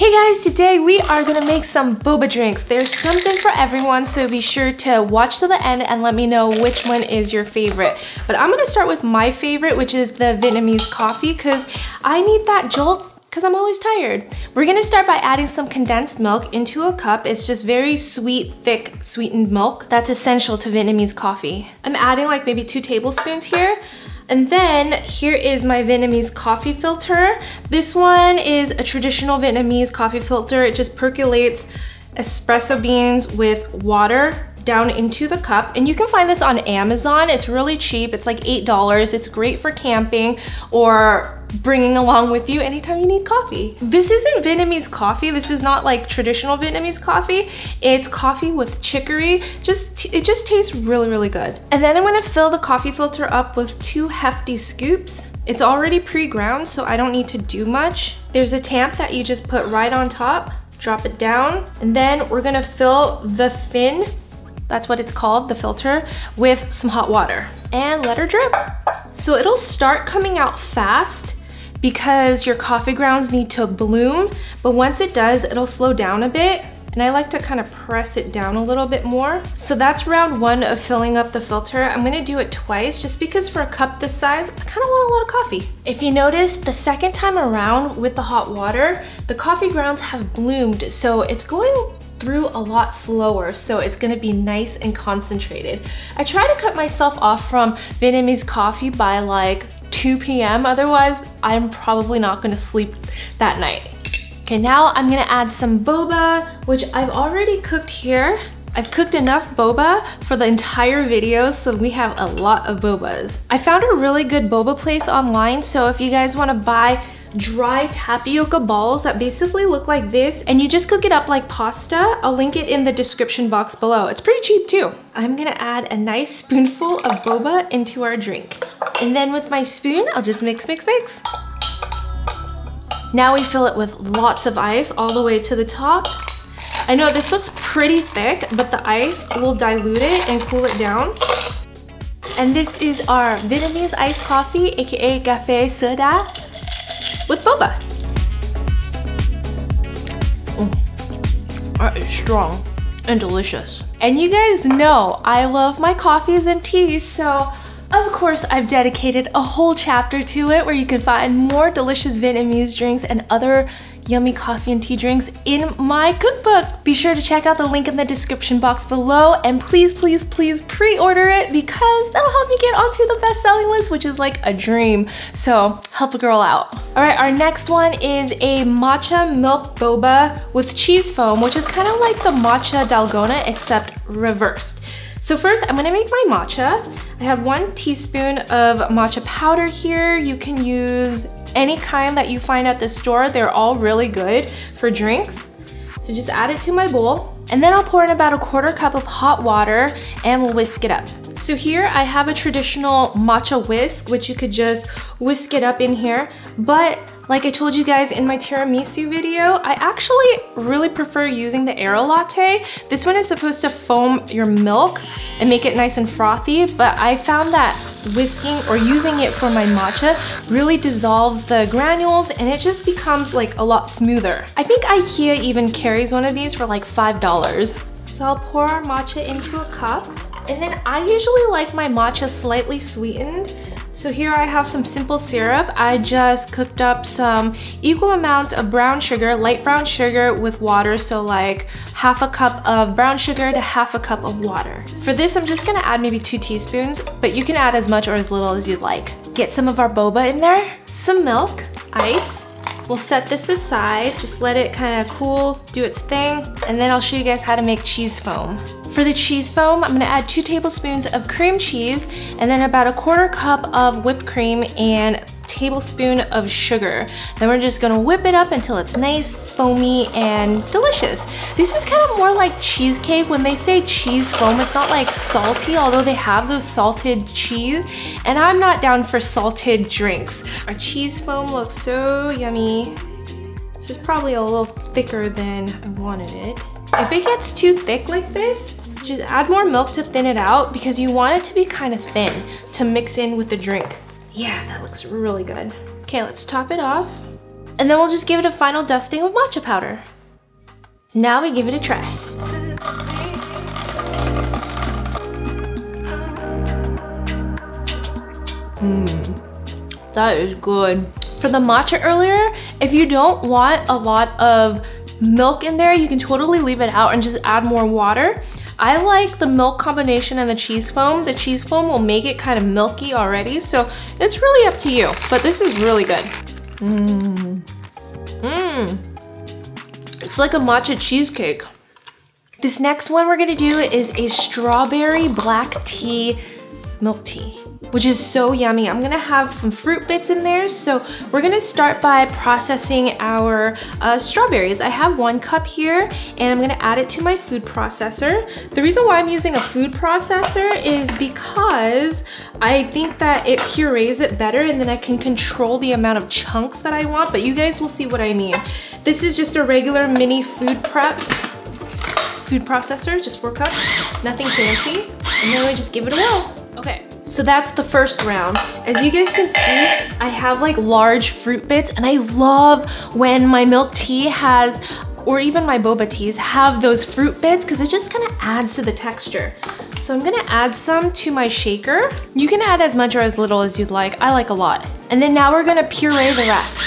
Hey guys, today we are gonna make some boba drinks. There's something for everyone, so be sure to watch to the end and let me know which one is your favorite. But I'm gonna start with my favorite, which is the Vietnamese coffee, because I need that jolt because I'm always tired. We're gonna start by adding some condensed milk into a cup. It's just very sweet, thick, sweetened milk. That's essential to Vietnamese coffee. I'm adding like maybe two tablespoons here. And then here is my Vietnamese coffee filter. This one is a traditional Vietnamese coffee filter. It just percolates espresso beans with water down into the cup. And you can find this on Amazon. It's really cheap. It's like $8. It's great for camping or bringing along with you anytime you need coffee. This isn't Vietnamese coffee. This is not like traditional Vietnamese coffee. It's coffee with chicory. Just It just tastes really, really good. And then I'm gonna fill the coffee filter up with two hefty scoops. It's already pre-ground, so I don't need to do much. There's a tamp that you just put right on top drop it down, and then we're gonna fill the fin that's what it's called, the filter, with some hot water and let her drip. So it'll start coming out fast because your coffee grounds need to bloom, but once it does, it'll slow down a bit and I like to kind of press it down a little bit more. So that's round one of filling up the filter. I'm gonna do it twice just because for a cup this size, I kind of want a lot of coffee. If you notice, the second time around with the hot water, the coffee grounds have bloomed, so it's going through a lot slower, so it's gonna be nice and concentrated. I try to cut myself off from Vietnamese coffee by like 2 p.m. Otherwise, I'm probably not gonna sleep that night. Okay, now I'm gonna add some boba, which I've already cooked here. I've cooked enough boba for the entire video, so we have a lot of bobas. I found a really good boba place online, so if you guys wanna buy dry tapioca balls that basically look like this and you just cook it up like pasta. I'll link it in the description box below. It's pretty cheap too. I'm gonna add a nice spoonful of boba into our drink. And then with my spoon, I'll just mix, mix, mix. Now we fill it with lots of ice all the way to the top. I know this looks pretty thick, but the ice will dilute it and cool it down. And this is our Vietnamese iced coffee, aka Cafe Sua Da with boba. Mm. That is strong and delicious. And you guys know I love my coffees and teas, so of course, I've dedicated a whole chapter to it where you can find more delicious Vietnamese drinks and other yummy coffee and tea drinks in my cookbook. Be sure to check out the link in the description box below and please, please, please pre-order it because that'll help me get onto the best-selling list, which is like a dream. So help a girl out. All right, our next one is a matcha milk boba with cheese foam, which is kind of like the matcha dalgona except reversed. So first I'm gonna make my matcha. I have one teaspoon of matcha powder here. You can use any kind that you find at the store. They're all really good for drinks. So just add it to my bowl. And then I'll pour in about a quarter cup of hot water and we'll whisk it up. So here I have a traditional matcha whisk, which you could just whisk it up in here. But like I told you guys in my tiramisu video, I actually really prefer using the Aerolatte. This one is supposed to foam your milk and make it nice and frothy, but I found that whisking or using it for my matcha really dissolves the granules and it just becomes like a lot smoother. I think Ikea even carries one of these for like $5. So I'll pour our matcha into a cup. And then I usually like my matcha slightly sweetened. So here I have some simple syrup. I just cooked up some equal amounts of brown sugar, light brown sugar with water. So like half a cup of brown sugar to half a cup of water. For this, I'm just gonna add maybe two teaspoons, but you can add as much or as little as you'd like. Get some of our boba in there, some milk, ice, We'll set this aside, just let it kind of cool, do its thing, and then I'll show you guys how to make cheese foam. For the cheese foam, I'm gonna add two tablespoons of cream cheese and then about a quarter cup of whipped cream and tablespoon of sugar. Then we're just gonna whip it up until it's nice, foamy, and delicious. This is kind of more like cheesecake. When they say cheese foam, it's not like salty, although they have those salted cheese. And I'm not down for salted drinks. Our cheese foam looks so yummy. This is probably a little thicker than I wanted it. If it gets too thick like this, just add more milk to thin it out because you want it to be kind of thin to mix in with the drink. Yeah, that looks really good. Okay, let's top it off. And then we'll just give it a final dusting of matcha powder. Now we give it a try. Mmm, that is good. For the matcha earlier, if you don't want a lot of milk in there, you can totally leave it out and just add more water. I like the milk combination and the cheese foam. The cheese foam will make it kind of milky already, so it's really up to you. But this is really good. Mmm. Mmm. It's like a matcha cheesecake. This next one we're gonna do is a strawberry black tea milk tea which is so yummy. I'm gonna have some fruit bits in there. So we're gonna start by processing our uh, strawberries. I have one cup here and I'm gonna add it to my food processor. The reason why I'm using a food processor is because I think that it purees it better and then I can control the amount of chunks that I want, but you guys will see what I mean. This is just a regular mini food prep food processor, just four cups, nothing fancy. And then I just give it a whirl. So that's the first round. As you guys can see, I have like large fruit bits and I love when my milk tea has or even my boba teas have those fruit bits because it just kind of adds to the texture. So I'm gonna add some to my shaker. You can add as much or as little as you'd like. I like a lot. And then now we're gonna puree the rest.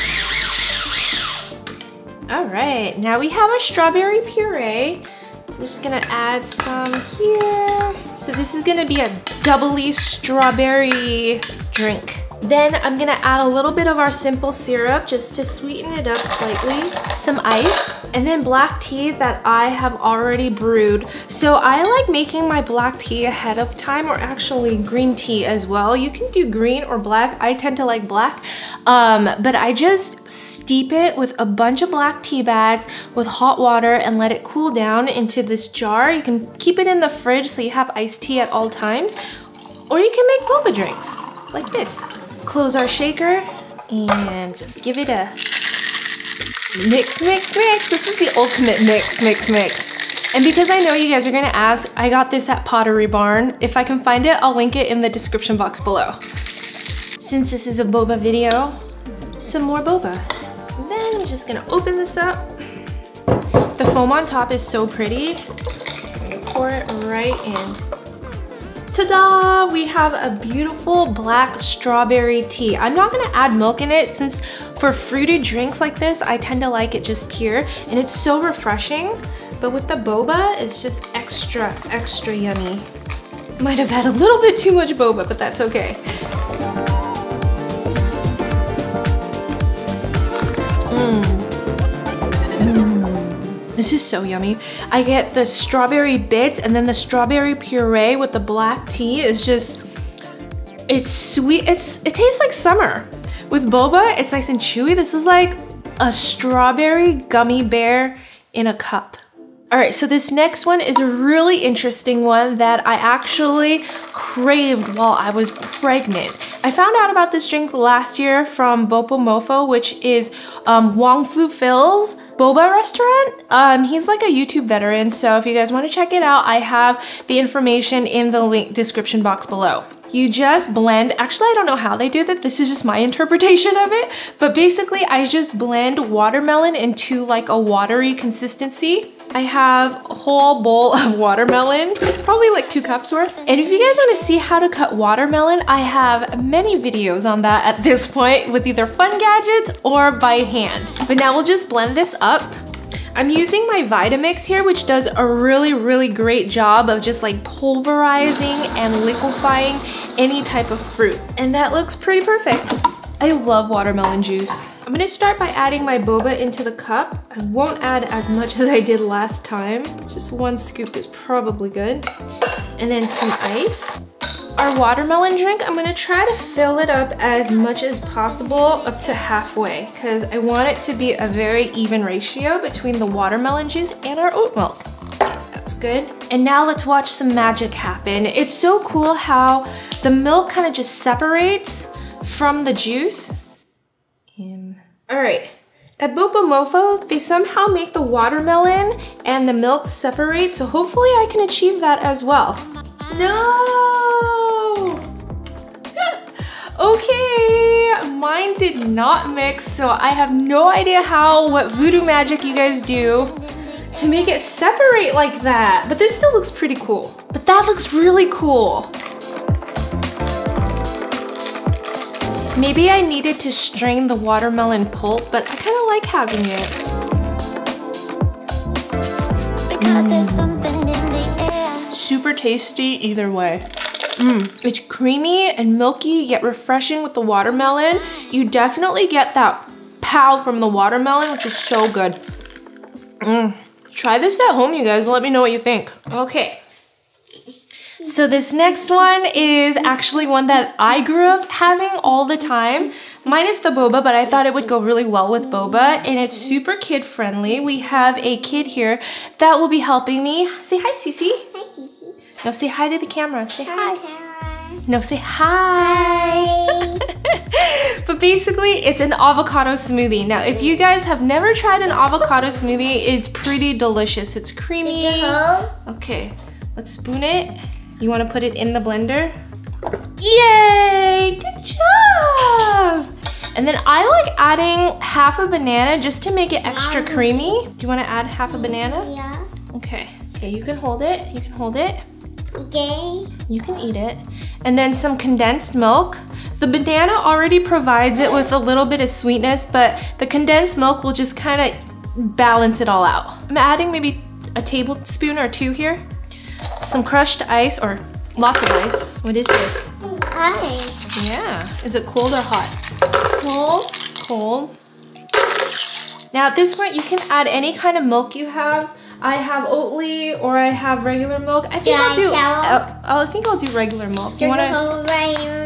All right, now we have a strawberry puree. I'm just gonna add some here. So this is gonna be a doubly strawberry drink. Then I'm gonna add a little bit of our simple syrup just to sweeten it up slightly. Some ice, and then black tea that I have already brewed. So I like making my black tea ahead of time or actually green tea as well. You can do green or black. I tend to like black, um, but I just steep it with a bunch of black tea bags with hot water and let it cool down into this jar. You can keep it in the fridge so you have iced tea at all times, or you can make boba drinks like this close our shaker and just give it a mix, mix, mix. This is the ultimate mix, mix, mix. And because I know you guys are gonna ask, I got this at Pottery Barn. If I can find it, I'll link it in the description box below. Since this is a boba video, some more boba. Then I'm just gonna open this up. The foam on top is so pretty. I'm gonna pour it right in. Ta-da! We have a beautiful black strawberry tea. I'm not gonna add milk in it since for fruited drinks like this, I tend to like it just pure and it's so refreshing. But with the boba, it's just extra, extra yummy. Might have had a little bit too much boba, but that's okay. Mmm. This is so yummy. I get the strawberry bits and then the strawberry puree with the black tea is just, it's sweet. It's It tastes like summer. With boba, it's nice and chewy. This is like a strawberry gummy bear in a cup. All right, so this next one is a really interesting one that I actually craved while I was pregnant. I found out about this drink last year from BopoMofo, which is um, Wong Fu Phil's boba restaurant. Um, he's like a YouTube veteran, so if you guys want to check it out, I have the information in the link description box below. You just blend, actually I don't know how they do that, this is just my interpretation of it, but basically I just blend watermelon into like a watery consistency. I have a whole bowl of watermelon, probably like two cups worth. And if you guys wanna see how to cut watermelon, I have many videos on that at this point with either fun gadgets or by hand. But now we'll just blend this up. I'm using my Vitamix here, which does a really, really great job of just like pulverizing and liquefying any type of fruit. And that looks pretty perfect. I love watermelon juice. I'm gonna start by adding my boba into the cup. I won't add as much as I did last time. Just one scoop is probably good. And then some ice. Our watermelon drink, I'm gonna try to fill it up as much as possible up to halfway because I want it to be a very even ratio between the watermelon juice and our oat milk. That's good. And now let's watch some magic happen. It's so cool how the milk kind of just separates from the juice. All right, at BopoMofo, they somehow make the watermelon and the milk separate, so hopefully I can achieve that as well. No! Okay, mine did not mix, so I have no idea how, what voodoo magic you guys do to make it separate like that. But this still looks pretty cool. But that looks really cool. Maybe I needed to strain the watermelon pulp, but I kind of like having it. Mm. Super tasty either way. Mm, it's creamy and milky yet refreshing with the watermelon. You definitely get that pow from the watermelon, which is so good. Mm. Try this at home, you guys. Let me know what you think. Okay, so this next one is actually one that I grew up having all the time, minus the boba, but I thought it would go really well with boba, and it's super kid friendly. We have a kid here that will be helping me. Say hi, Cece. Hi, Cece. No, say hi to the camera. Say hi. hi. No, say hi. Hi. but basically, it's an avocado smoothie. Now, if you guys have never tried an avocado smoothie, it's pretty delicious. It's creamy. Okay, let's spoon it. You wanna put it in the blender? Yay, good job! And then I like adding half a banana just to make it extra creamy. Do you wanna add half a banana? Yeah. Okay, okay, you can hold it, you can hold it. Okay. You can eat it. And then some condensed milk. The banana already provides it with a little bit of sweetness, but the condensed milk will just kind of balance it all out. I'm adding maybe a tablespoon or two here some crushed ice or lots of ice. What is this? Ice. Yeah. Is it cold or hot? Cold. Cold. Now at this point you can add any kind of milk you have. I have Oatly or I have regular milk. I think I'll do. Uh, I think I'll do regular milk. You wanna? Regular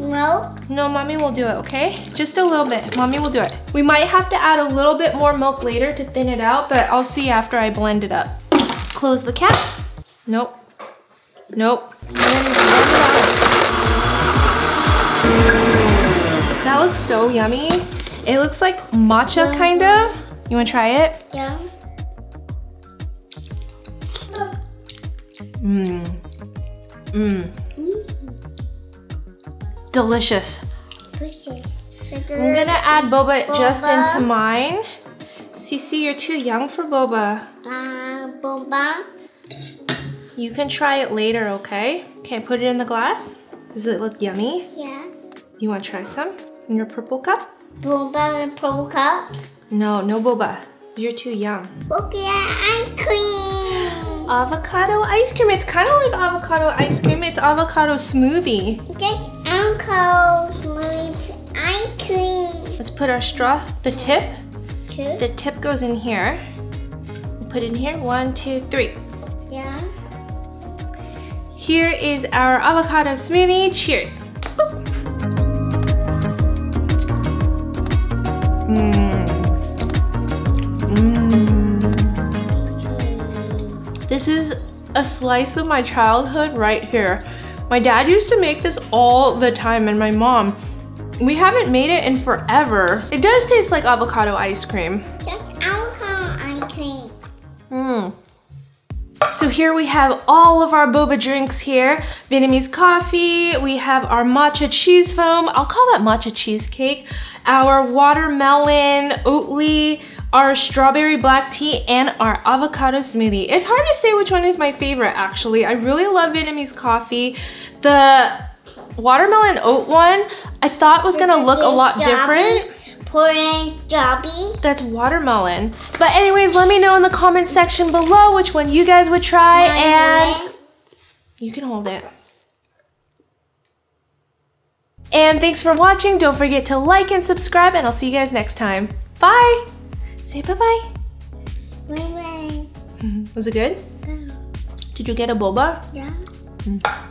milk? No, mommy will do it. Okay, just a little bit. Mommy will do it. We might have to add a little bit more milk later to thin it out, but I'll see after I blend it up. Close the cap. Nope. Nope. That looks so yummy. It looks like matcha kinda. You wanna try it? Yeah. Mmm. Mmm. Delicious. Delicious. I'm gonna add boba, boba. just into mine. Cece, you're too young for boba. Uh, boba. You can try it later, okay? Okay, put it in the glass. Does it look yummy? Yeah. You want to try some in your purple cup? Boba in purple cup? No, no boba. You're too young. Okay, ice cream. Avocado ice cream. It's kind of like avocado ice cream. It's avocado smoothie. Just avocado smoothie ice cream. Let's put our straw, the tip. Two. The tip goes in here. Put it in here. One, two, three. Here is our avocado smoothie. Cheers. Mm. Mm. This is a slice of my childhood right here. My dad used to make this all the time and my mom. We haven't made it in forever. It does taste like avocado ice cream. So here we have all of our boba drinks here. Vietnamese coffee, we have our matcha cheese foam, I'll call that matcha cheesecake, our watermelon, Oatly, our strawberry black tea, and our avocado smoothie. It's hard to say which one is my favorite actually. I really love Vietnamese coffee. The watermelon oat one, I thought was gonna look a lot different. Orange strawberry. That's watermelon. But anyways, let me know in the comment section below which one you guys would try and you can hold it. And thanks for watching. Don't forget to like and subscribe and I'll see you guys next time. Bye. Say bye-bye. Bye-bye. Was it good? Good. Did you get a boba? Yeah. Mm.